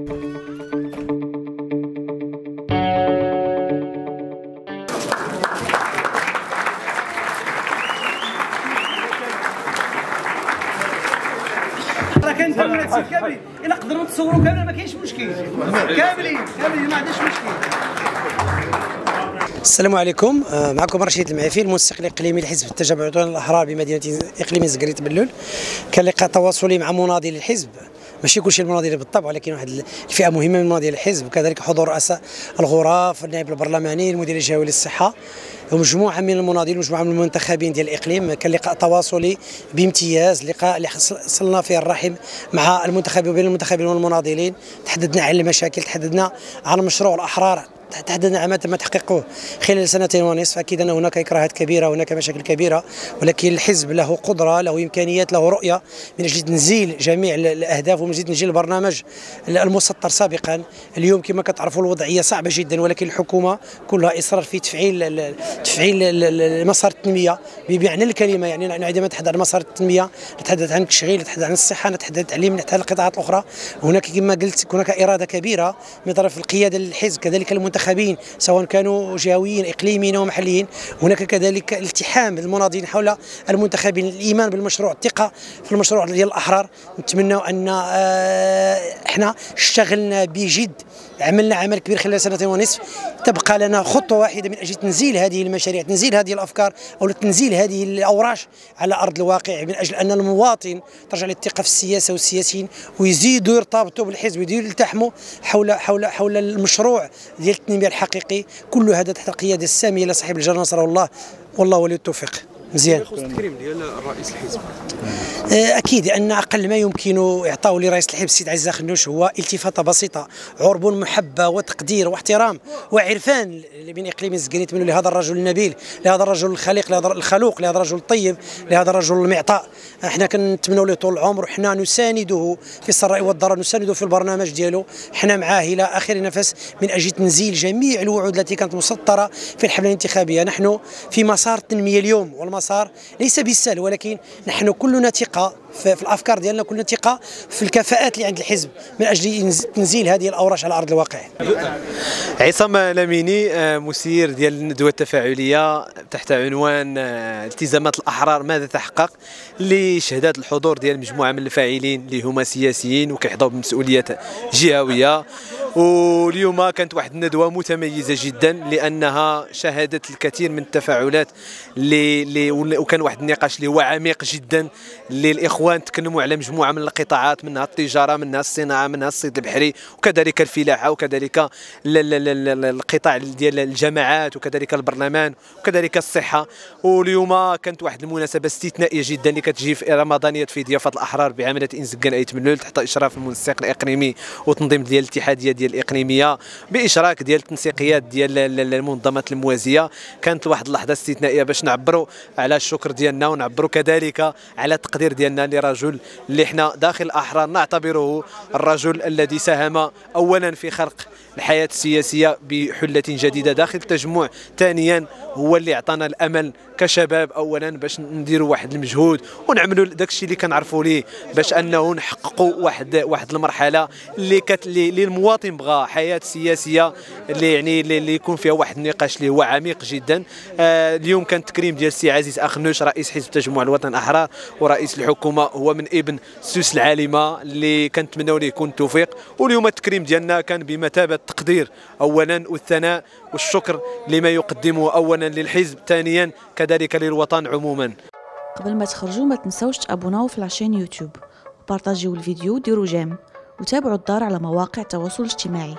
راه كاين كاملين كاملين؟ إلا قدروا نتصوروا كاملين ما كاينش مشكل. كاملين كاملين ما عندناش مشكل. السلام عليكم. آه، معكم رشيد المعافي المنسق الاقليمي لحزب التجمع الوطني الأحرار بمدينة إقليم زقريت بلول كان لقاء تواصلي مع مناضلي الحزب. ماشي كلشي المناضلين بالطبع ولكن واحد الفئة مهمة من مناضلي الحزب وكذلك حضور رؤساء الغرف النائب البرلماني المدير الجهوي للصحة ومجموعة من المناضلين ومجموعه من المنتخبين ديال الإقليم كان لقاء تواصلي بامتياز لقاء اللي حصلنا فيه الرحم مع المنتخبين وبين المنتخبين والمناضلين تحدثنا عن المشاكل تحدثنا عن مشروع الاحرار تحدثنا عن ما تحقيقه خلال سنتين ونصف. أكيد أن هناك إكراهات كبيرة وهناك مشاكل كبيرة ولكن الحزب له قدرة له إمكانيات له رؤية من أجل تنزيل جميع الأهداف ومن أجل تنزيل البرنامج المسطر سابقا. اليوم كما كتعرفوا الوضعية صعبة جدا ولكن الحكومة كلها إصرار في تفعيل تفعيل مسار التنمية بمعنى الكلمة. يعني عندما نتحدث عن مسار التنمية نتحدث عن التشغيل نتحدث عن الصحة نتحدث عن التعليم نتحدث عن القطاعات الأخرى. هناك كما قلت هناك إرادة كبيرة من طرف القيادة للحزب كذلك المنتخب المنتخبين سواء كانوا جهويين إقليميين أو محليين. هناك كذلك التحام المناضلين حول المنتخبين. الإيمان بالمشروع الثقة في المشروع ديال الأحرار. نتمنوا أن آه، إحنا اشتغلنا بجد عملنا عمل كبير خلال سنتين ونصف. تبقى لنا خطوة واحدة من أجل تنزيل هذه المشاريع تنزيل هذه الأفكار أو تنزيل هذه الأوراش على أرض الواقع من أجل أن المواطن ترجع للثقة في السياسة والسياسيين ويزيدوا يرتبطوا بالحزب ويزيدوا يلتحموا حول حول حول المشروع ديال التنميه الحقيقي. كل هذا تحت القيادة السامية لصاحب الجلاله نصره الله. والله ولي التوفيق. مزيان. التكريم ديال رئيس الحزب. آه، أكيد أن أقل ما يمكن اعطائه لرئيس الحزب السيد عزيز خنوش هو التفاته بسيطة عرب محبة وتقدير واحترام وعرفان من إقليم الزقريت منه لهذا الرجل النبيل لهذا الرجل الخليق لهذا الخلوق لهذا الرجل الطيب لهذا الرجل المعطاء. إحنا كنتمنوا له طول العمر وحنا نسانده في السراء والضراء نسانده في البرنامج ديالو. حنا معاه إلى آخر نفس من أجل تنزيل جميع الوعود التي كانت مسطرة في الحملة الانتخابية. نحن في مسار التنميه اليوم والمسار ليس بالسهل ولكن نحن كلنا ثقة في الأفكار ديالنا كلنا ثقة في الكفاءات اللي عند الحزب من أجل تنزيل هذه الاوراش على أرض الواقع. عصام لاميني آه، مسير ديال الندوة التفاعلية تحت عنوان آه، التزامات الأحرار ماذا تحقق؟ لشهادات الحضور ديال مجموعة من الفاعلين اللي هما سياسيين وكيحظوا بمسؤوليات جهوية. واليوم كانت واحد الندوة متميزة جدا لأنها شهدت الكثير من التفاعلات اللي وكان واحد النقاش اللي هو عميق جدا للإخوان تكلموا على مجموعة من القطاعات منها التجارة منها الصناعة منها الصيد البحري وكذلك الفلاحة وكذلك القطاع ديال الجماعات وكذلك البرلمان وكذلك الصحة. واليوم كانت واحد المناسبة استثنائية جدا اللي كتجي في رمضانيه في ضيافة الأحرار بعملة انزكان إيت تحت إشراف المنسق الإقليمي وتنظيم ديال الاتحادية ديال الإقليمية بإشراك ديال التنسيقيات ديال المنظمات الموازية. كانت واحد اللحظة استثنائية باش نعبروا على الشكر ديالنا ونعبروا كذلك على التقدير ديالنا لرجل اللي إحنا داخل الأحرار نعتبره الرجل الذي ساهم اولا في خلق الحياة السياسية بحلة جديدة داخل التجمع. ثانيا هو اللي عطانا الأمل كشباب اولا باش نديروا واحد المجهود ونعملوا داك الشيء اللي كنعرفوا ليه باش أنه نحققوا واحد واحد المرحلة اللي كت اللي المواطن بغى حياة سياسية اللي يعني اللي يكون فيها واحد النقاش اللي هو عميق جدا. آه اليوم كان تكريم ديال السي عزيز أخنوش رئيس حزب التجمع الوطني الاحرار ورئيس الحكومة هو من ابن سوس العالمة اللي كنتمناو ليه يكون التوفيق. واليوم التكريم ديالنا كان بمثابة التقدير اولا والثناء والشكر لما يقدمه اولا للحزب ثانيا كذلك للوطن عموما. قبل ما تخرجوا ما تنسوش تابوناو في العشان يوتيوب. وبارطاجيو الفيديو وديروا جيم. وتابعوا الدار على مواقع التواصل الاجتماعي.